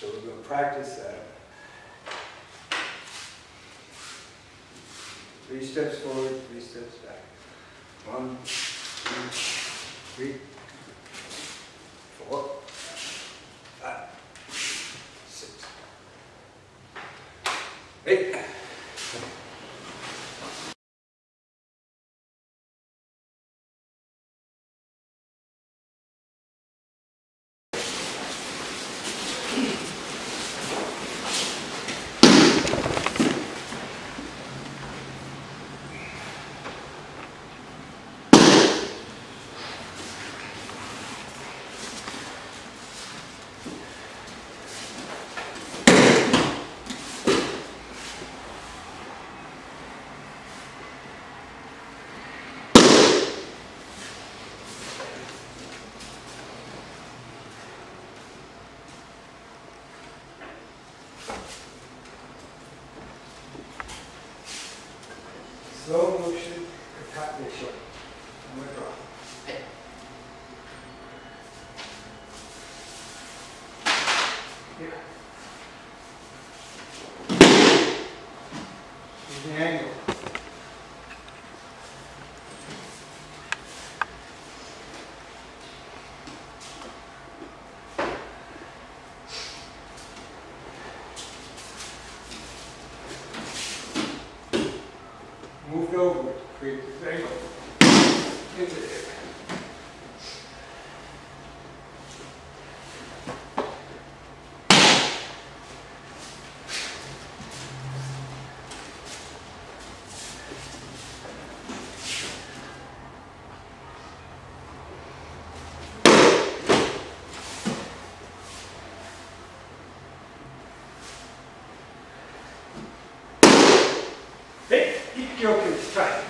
So we're going to practice that. Three steps forward, three steps back. One, two, three, four, Slow motion, contamination. I'm gonna draw. Here. Here's the angle. Moved over, create this angle. Into there. Hey, Ikkyo strike.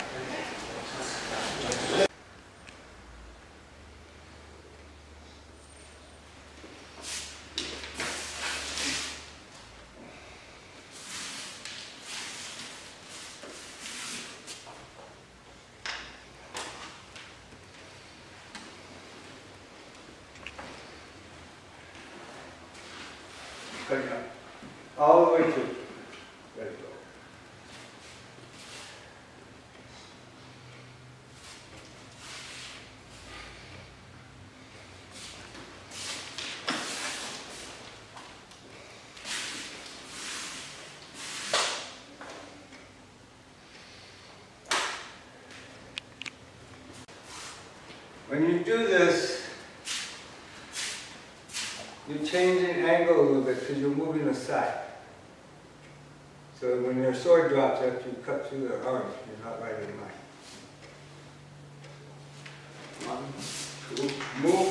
Cut it out. All the way through. Let it go. When you do this, you're changing angle a little bit because you're moving aside. So when your sword drops after you cut through the arm, you're not right in line. One, two, move,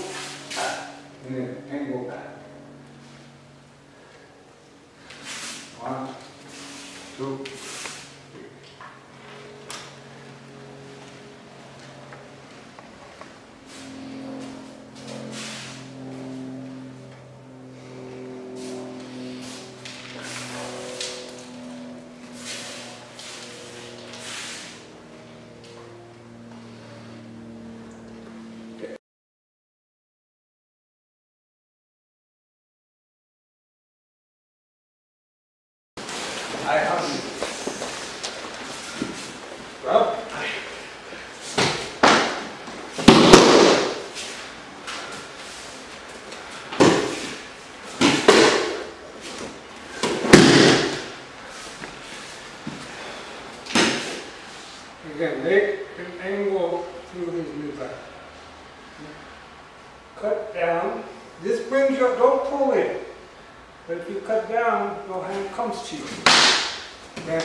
move. Cut down. This brings your, don't pull in. But if you cut down, your hand comes to you. Now,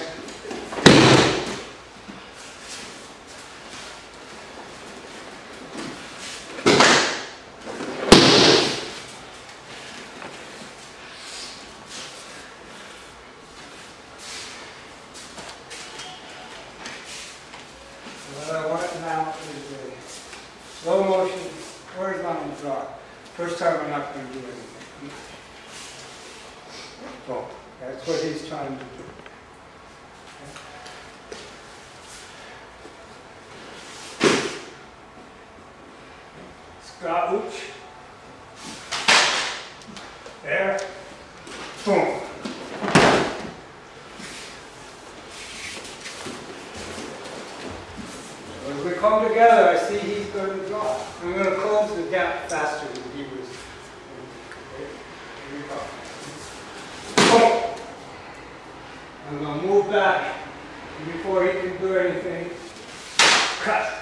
faster than he was. Here we go. I'm going to move back. And before he can do anything, cut.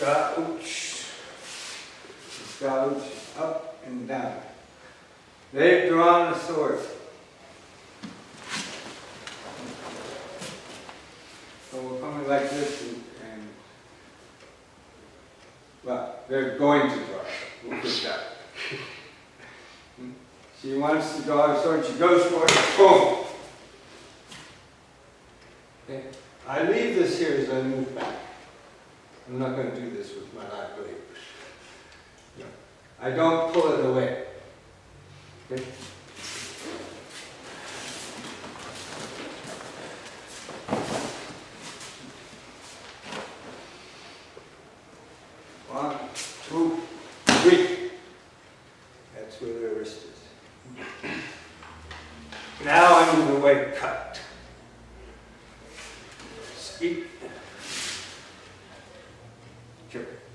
Crouch. Crouch up and down. They've drawn a sword. So we're coming like this and, and well, they're going to Sure.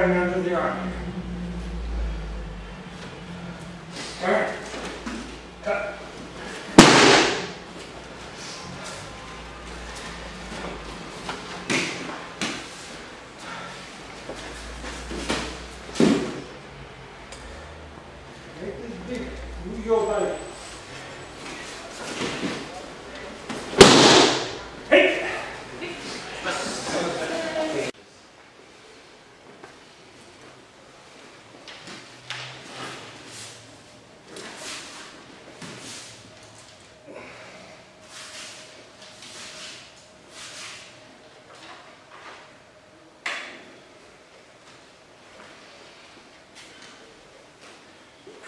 This is cutting under the arm. Turn. Cut. Make this big. Move your body. Hey!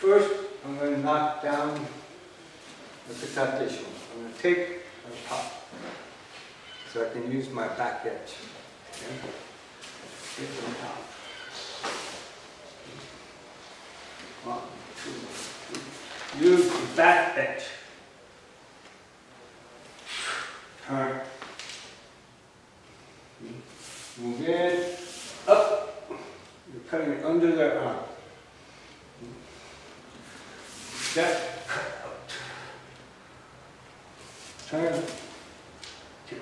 First, I'm going to knock down the cassette tissue. I'm going to take the top so I can use my back edge. Okay? Get from top. One, two, three. Use the back edge. Turn. Move in, up. You're cutting it under the arm. Step, cut out. Turn. Two.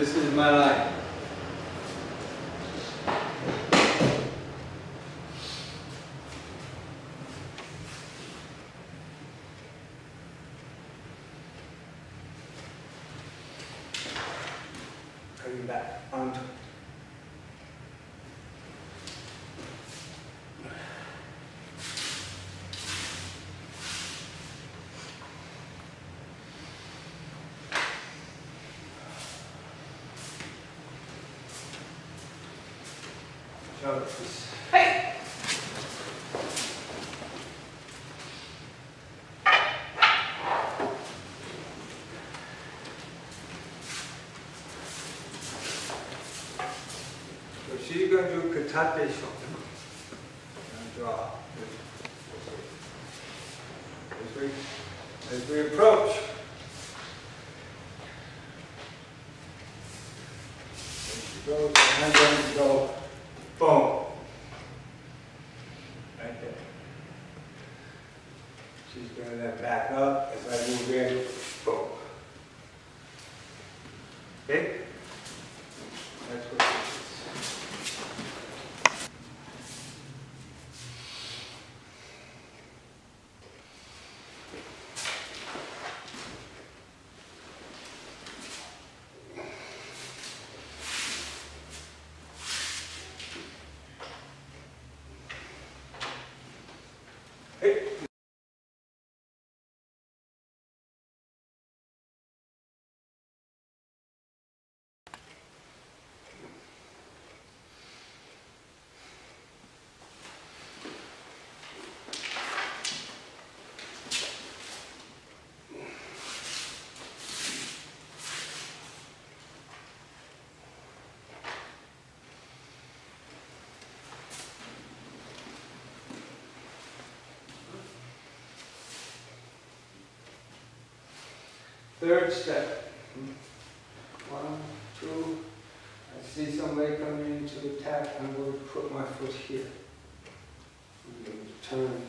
This is my line. Coming back onto. So this. Hey! So she's going to do katate shoten. And draw. As we, as we approach. As she goes, and I'm going to go Boom. Right there. She's gonna then back up as I move in. Boom. Okay? That's what it is. Hey. Third step. One, two, I see somebody coming into attack, I'm going to put my foot here. I'm going to turn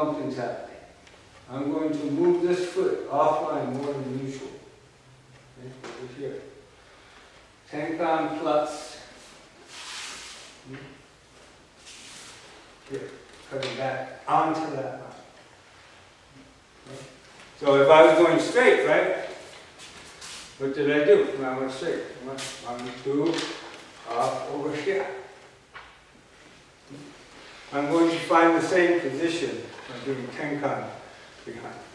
something's happening. I'm going to move this foot offline more than usual. Okay, over here. Tenkan plus. Hmm. Here, cutting back onto that line. Okay. So if I was going straight, right? What did I do when I went straight? Two, off over here. I'm going to find the same position. I'm doing tenkan behind.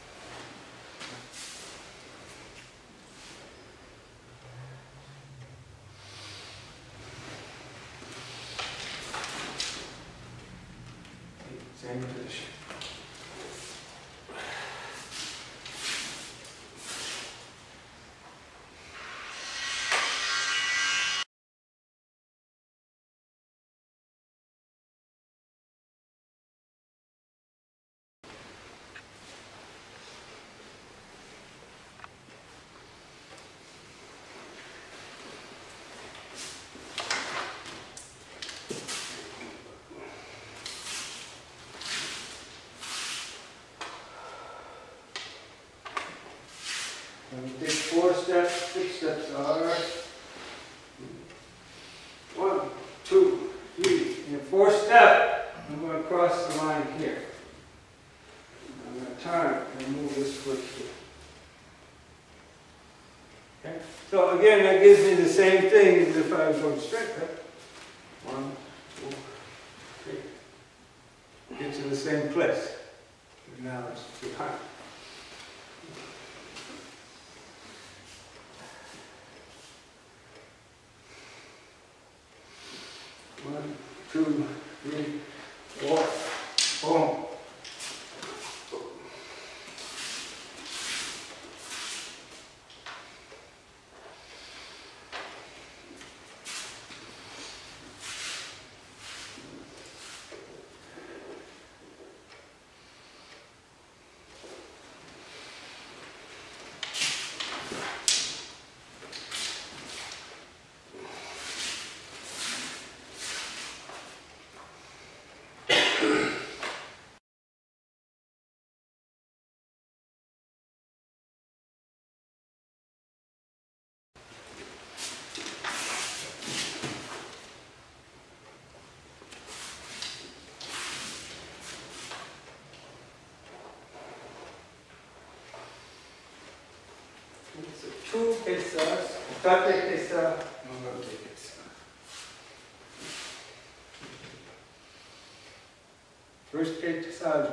Okay? So again, that gives me the same thing as if I was going straight. One, two, three. Get in the same place. Now it's too high. Take eight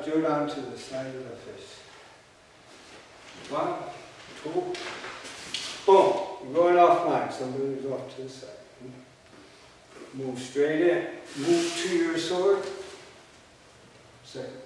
due down to the side of the fish. One, two, boom. You're going off mine, move off to the side. Move straight in. Move to your sword. Second.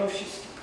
To wszystko.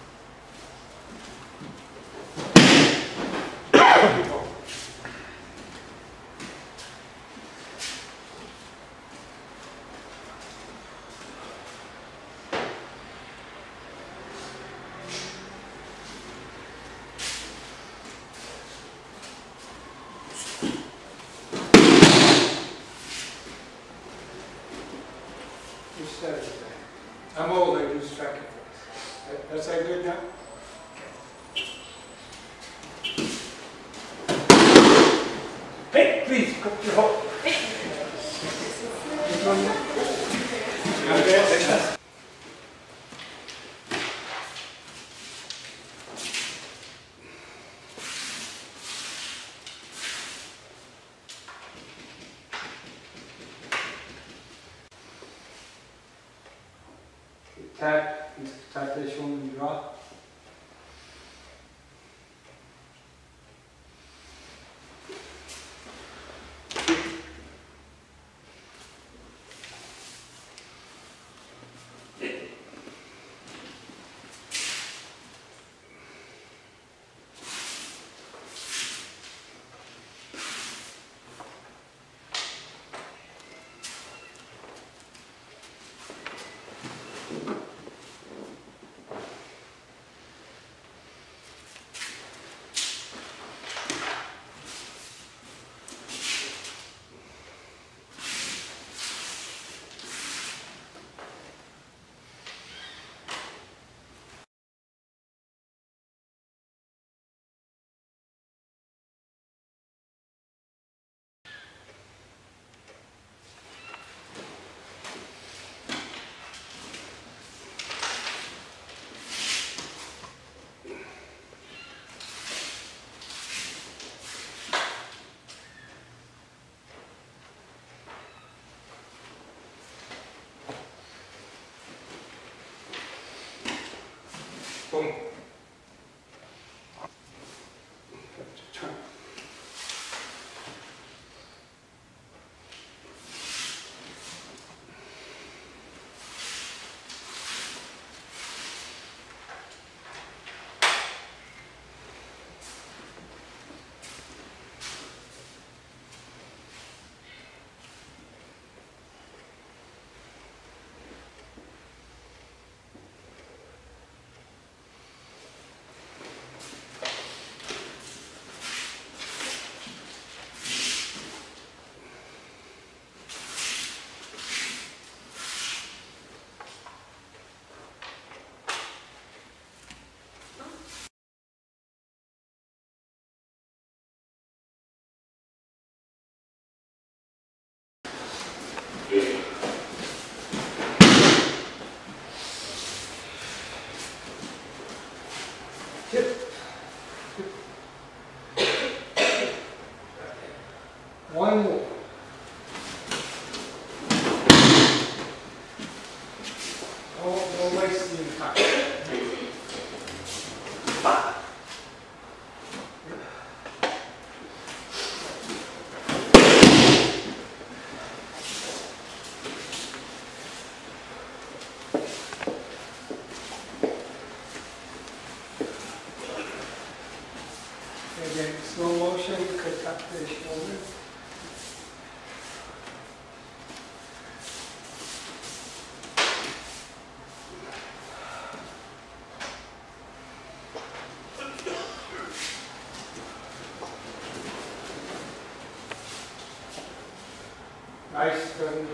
Nice, doesn't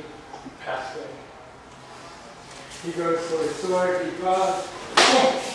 pass away. He goes for his sword, he draws. Oh! Boom!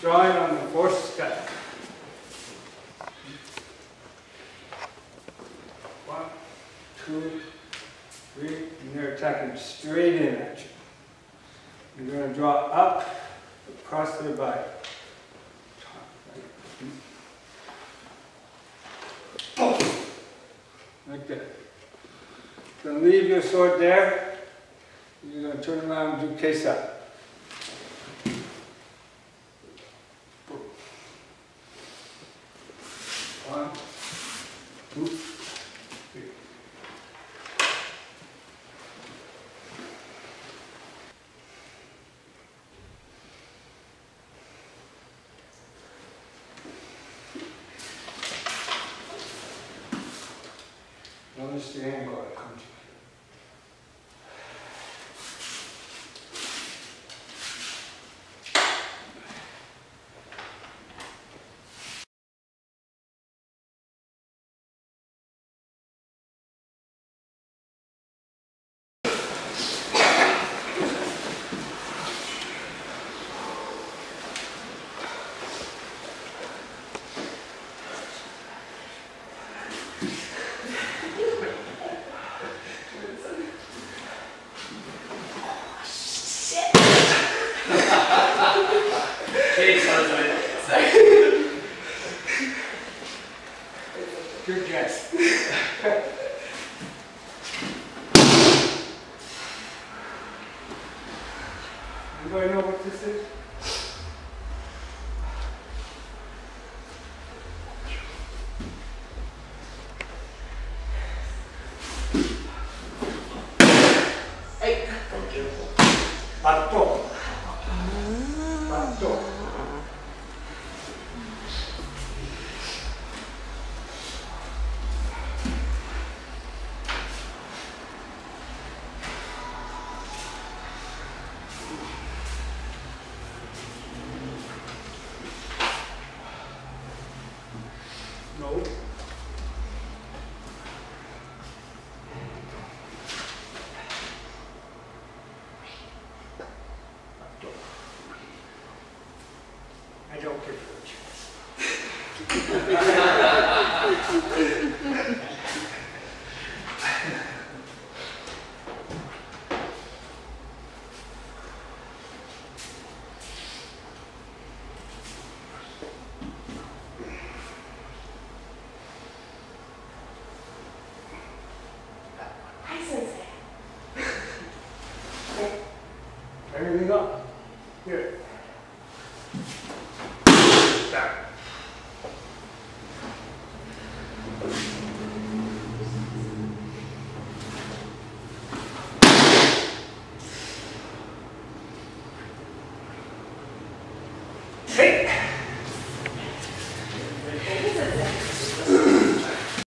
Drawing on the fourth step. One, two, three, and they're attacking straight in at you. You're going to draw up across their body. Like that. To leave your sword there. You're going to turn around and do case No.